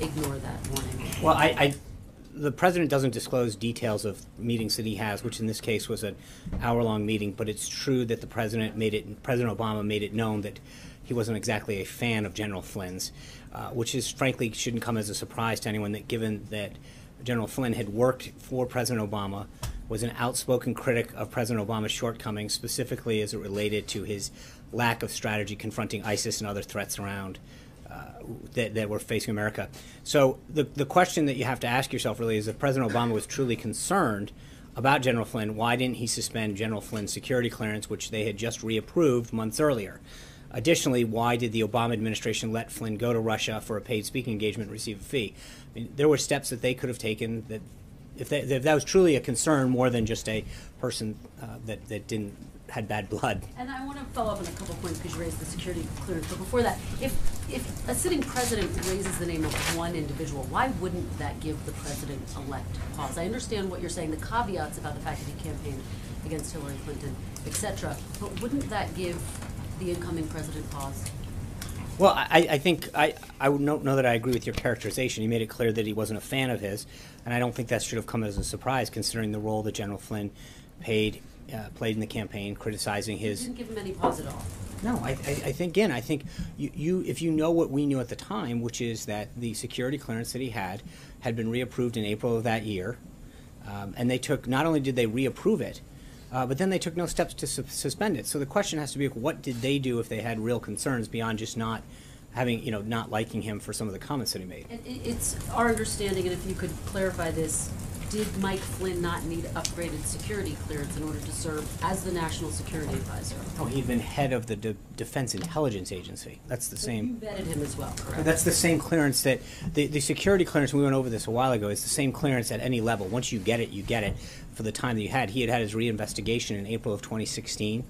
ignore that warning? Well, I, I, the president doesn't disclose details of meetings that he has, which in this case was an hour-long meeting. But it's true that the president made it, President Obama made it known that he wasn't exactly a fan of General Flynn's, uh, which is frankly shouldn't come as a surprise to anyone. That given that General Flynn had worked for President Obama, was an outspoken critic of President Obama's shortcomings, specifically as it related to his lack of strategy confronting ISIS and other threats around that, that were facing America. So the, the question that you have to ask yourself really is if President Obama was truly concerned about General Flynn, why didn't he suspend General Flynn's security clearance, which they had just reapproved months earlier? Additionally, why did the Obama administration let Flynn go to Russia for a paid speaking engagement and receive a fee? I mean, there were steps that they could have taken that, if, they, if that was truly a concern more than just a person uh, that, that didn't had bad blood. And I want to follow up on a couple points because you raised the security clearance. But before that, if if a sitting president raises the name of one individual, why wouldn't that give the president-elect pause? I understand what you're saying, the caveats about the fact that he campaigned against Hillary Clinton, et cetera. But wouldn't that give the incoming president pause? Well, I, I think I, I don't know that I agree with your characterization. He made it clear that he wasn't a fan of his, and I don't think that should have come as a surprise considering the role that General Flynn paid uh, played in the campaign, criticizing his. Didn't give him any pause at all. No, I, I, I think again, I think you, you, if you know what we knew at the time, which is that the security clearance that he had had been reapproved in April of that year, um, and they took not only did they reapprove it, uh, but then they took no steps to su- suspend it. So the question has to be, what did they do if they had real concerns beyond just not having, you know, not liking him for some of the comments that he made? It- it's our understanding, and if you could clarify this, did Mike Flynn not need upgraded security clearance in order to serve as the national security advisor? Oh, he'd been head of the De- Defense Intelligence Agency. That's the You same. vetted him as well, correct? That's the same clearance that the, the security clearance. We went over this a while ago. Is the same clearance at any level. Once you get it, you get it for the time that you had. He had had his reinvestigation in April of 2016,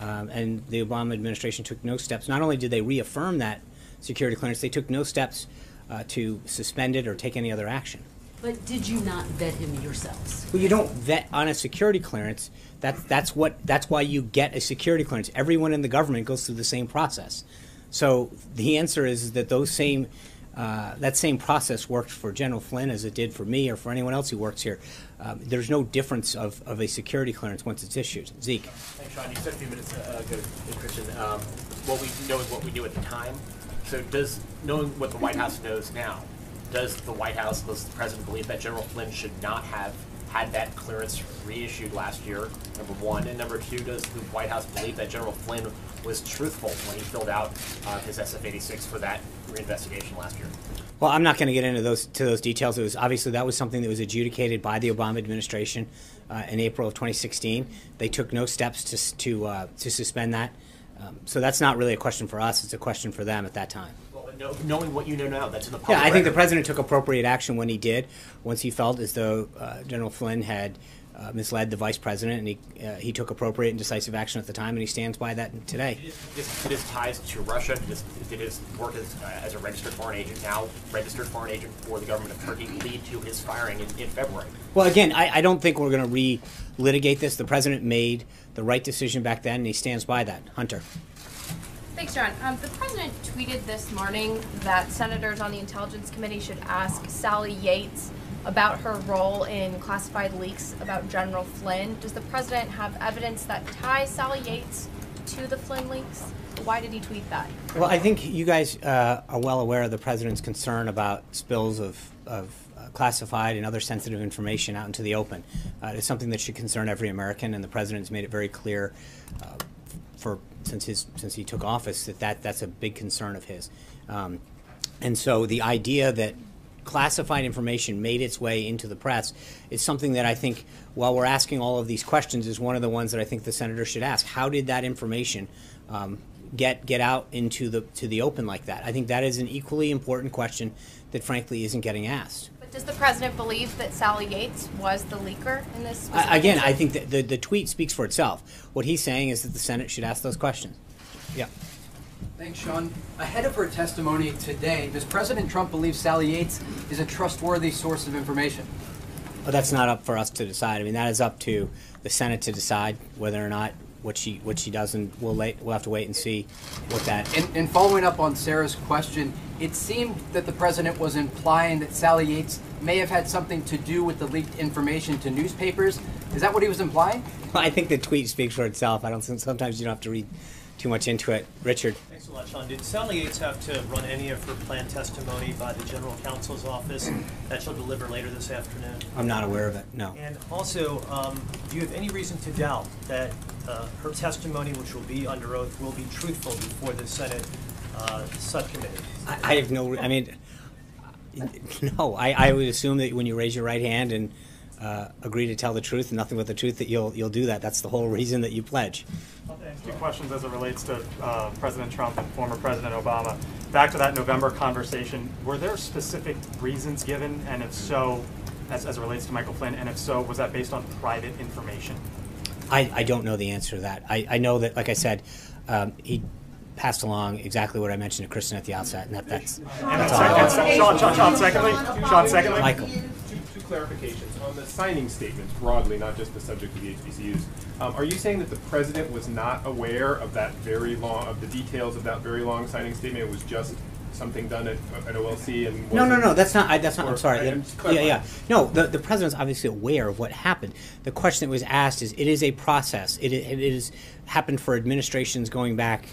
um, and the Obama administration took no steps. Not only did they reaffirm that security clearance, they took no steps uh, to suspend it or take any other action. But did you not vet him yourselves? Well, you don't vet on a security clearance. That, that's what. That's why you get a security clearance. Everyone in the government goes through the same process. So the answer is that those same. Uh, that same process worked for General Flynn as it did for me or for anyone else who works here. Um, there's no difference of, of a security clearance once it's issued. Zeke. Thanks, Sean. You said a few minutes uh, ago, Kristen, um, what we know is what we knew at the time. So does, knowing what the White House knows now, does the White House, does the president believe that General Flynn should not have had that clearance reissued last year, number one? And number two, does the White House believe that General Flynn was truthful when he filled out uh, his SF-86 for that reinvestigation last year? Well, I'm not going to get into those to those details. It was obviously that was something that was adjudicated by the Obama administration uh, in April of 2016. They took no steps to to uh, to suspend that. Um, so that's not really a question for us. It's a question for them at that time. Know, knowing what you know now, that's in the public Yeah, I think the president took appropriate action when he did, once he felt as though uh, General Flynn had uh, misled the vice president, and he uh, he took appropriate and decisive action at the time, and he stands by that today. Did his, ties to Russia, did his, did his work as, uh, as a registered foreign agent, now registered foreign agent for the government of Turkey, lead to his firing in, in February? Well, again, I, I don't think we're going to re-litigate this. The president made the right decision back then, and he stands by that. Hunter. Thanks, Sean. Um, the president tweeted this morning that senators on the Intelligence Committee should ask Sally Yates about her role in classified leaks about General Flynn. Does the president have evidence that ties Sally Yates to the Flynn leaks? Why did he tweet that? Well, I think you guys uh, are well aware of the president's concern about spills of, of uh, classified and other sensitive information out into the open. Uh, it's something that should concern every American, and the president's made it very clear uh, for since his since he took office that, that that's a big concern of his. Um, and so the idea that classified information made its way into the press is something that I think, while we're asking all of these questions, is one of the ones that I think the senator should ask. How did that information um, get get out into the to the open like that? I think that is an equally important question that, frankly, isn't getting asked. But does the president believe that Sally Yates was the leaker in this? specific I, again, I think that the, the tweet speaks for itself. What he's saying is that the Senate should ask those questions. Yeah. Thanks, Sean. Ahead of her testimony today, does President Trump believe Sally Yates is a trustworthy source of information? But that's not up for us to decide. I mean, that is up to the Senate to decide whether or not what she what she does, and we'll we'll have to wait and see what that. And, and following up on Sarah's question, it seemed that the president was implying that Sally Yates may have had something to do with the leaked information to newspapers. Is that what he was implying? I think the tweet speaks for itself. I don't think sometimes you don't have to read too much into it. Richard. Thanks a lot, Sean. Did Sally Yates have to run any of her planned testimony by the general counsel's office that she'll deliver later this afternoon? I'm not aware of it. No. And also, um, do you have any reason to doubt that uh, her testimony, which will be under oath, will be truthful before the Senate uh, subcommittee? I, I have no. I mean, no. I, I would assume that when you raise your right hand and uh, agree to tell the truth and nothing but the truth, that you'll you'll do that. That's the whole reason that you pledge. Two questions as it relates to uh, President Trump and former President Obama. Back to that November conversation, were there specific reasons given, and if so, as, as it relates to Michael Flynn, and if so, was that based on private information? I, I don't know the answer to that. I, I know that, like I said, um, he passed along exactly what I mentioned to Kristen at the outset, and that, that's, that's all I second, know. Sean, Sean, Sean, secondly, Sean, secondly, Michael. Clarifications. On the signing statements broadly, not just the subject of the HBCUs, um, are you saying that the president was not aware of that very long, of the details of that very long signing statement? It was just something done at, at OLC and No, no, no. That's not. I, that's not. I'm sorry. I'm yeah, yeah. No, the the president's obviously aware of what happened. The question that was asked is: it is a process. It it is happened for administrations going back,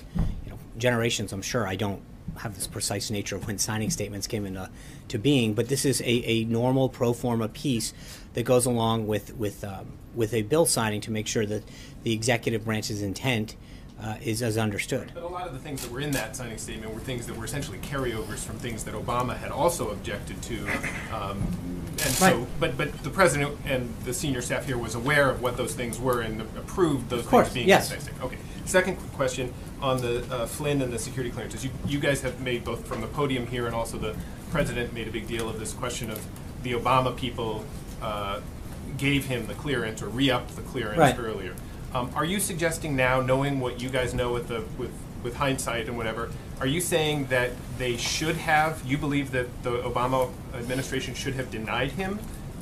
you know, generations. I'm sure. I don't have this precise nature of when signing statements came into to being, but this is a, a normal pro forma piece that goes along with with um, with a bill signing to make sure that the executive branch's intent uh, is as understood. But a lot of the things that were in that signing statement were things that were essentially carryovers from things that Obama had also objected to. Um, and so, Right. but but the president and the senior staff here was aware of what those things were and approved those course, things being yes. in the signing statement. Okay. Second quick question on the uh, Flynn and the security clearances. You, you guys have made both from the podium here and also the president made a big deal of this question of the Obama people uh, gave him the clearance or re-upped the clearance Right. earlier. Um, are you suggesting now, knowing what you guys know with the with with hindsight and whatever, are you saying that they should have? You believe that the Obama administration should have denied him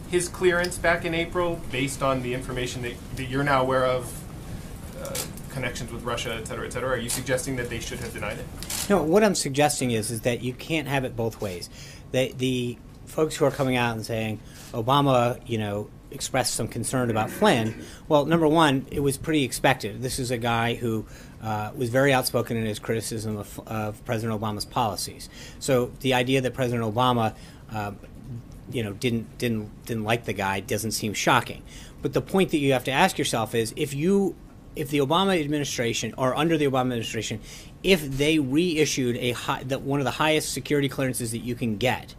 his clearance back in April based on the information that, that you're now aware of, uh, connections with Russia, et cetera, et cetera? Are you suggesting that they should have denied it? No, what I'm suggesting is is that you can't have it both ways. The the folks who are coming out and saying Obama, you know, expressed some concern about Flynn. Well, number one, it was pretty expected. This is a guy who uh, was very outspoken in his criticism of, of President Obama's policies. So the idea that President Obama uh, you know didn't didn't didn't like the guy doesn't seem shocking. But the point that you have to ask yourself is if you if the Obama administration or under the Obama administration, if they reissued a high, that one of the highest security clearances that you can get,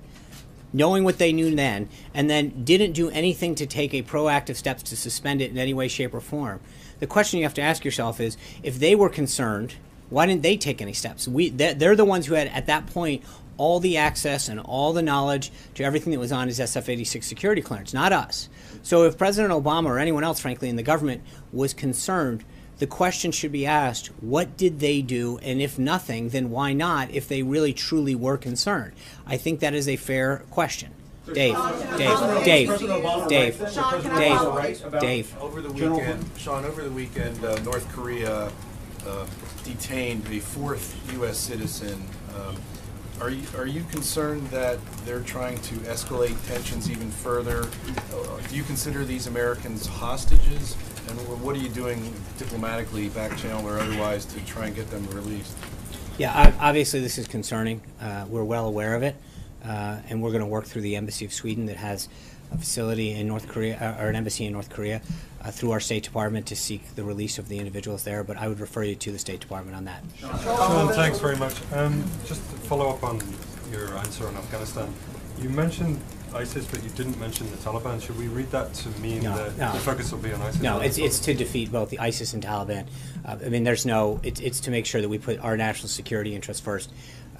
knowing what they knew then, and then didn't do anything to take a proactive steps to suspend it in any way, shape, or form, the question you have to ask yourself is: if they were concerned, why didn't they take any steps? We they're, the ones who had at that point all the access and all the knowledge to everything that was on his SF-86 security clearance, not us. So if President Obama or anyone else, frankly, in the government was concerned, the question should be asked: What did they do? And if nothing, then why not? If they really truly were concerned, I think that is a fair question. Dave, Dave, Dave, Dave, Dave, Dave. Over the weekend, Sean, over the weekend, uh, North Korea uh, detained a fourth U.S. citizen. Um, Are you, are you concerned that they're trying to escalate tensions even further? Uh, Do you consider these Americans hostages? And what are you doing diplomatically, back channel or otherwise, to try and get them released? Yeah, obviously this is concerning. Uh, we're well aware of it, uh, and we're going to work through the embassy of Sweden that has a facility in North Korea uh, or an embassy in North Korea uh, through our State Department to seek the release of the individuals there. But I would refer you to the State Department on that. Sean, thanks very much. Um, just to follow up on your answer on Afghanistan, you mentioned ISIS, but you didn't mention the Taliban. Should we read that to mean No, that no. the focus will be on ISIS? No, it's it's to defeat both the ISIS and Taliban. Uh, I mean, there's no. It's it's to make sure that we put our national security interests first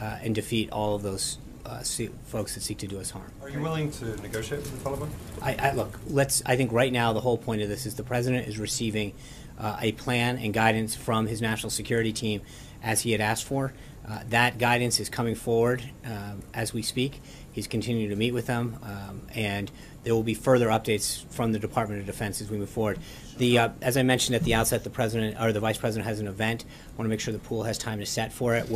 uh, and defeat all of those uh, se- folks that seek to do us harm. Are you willing to negotiate with the Taliban? I, I look. Let's. I think right now the whole point of this is the president is receiving uh, a plan and guidance from his national security team, as he had asked for. Uh, that guidance is coming forward um, as we speak. He's continuing to meet with them, um, and there will be further updates from the Department of Defense as we move forward. The, uh, as I mentioned at the outset, the president or the vice president has an event. I want to make sure the pool has time to set for it.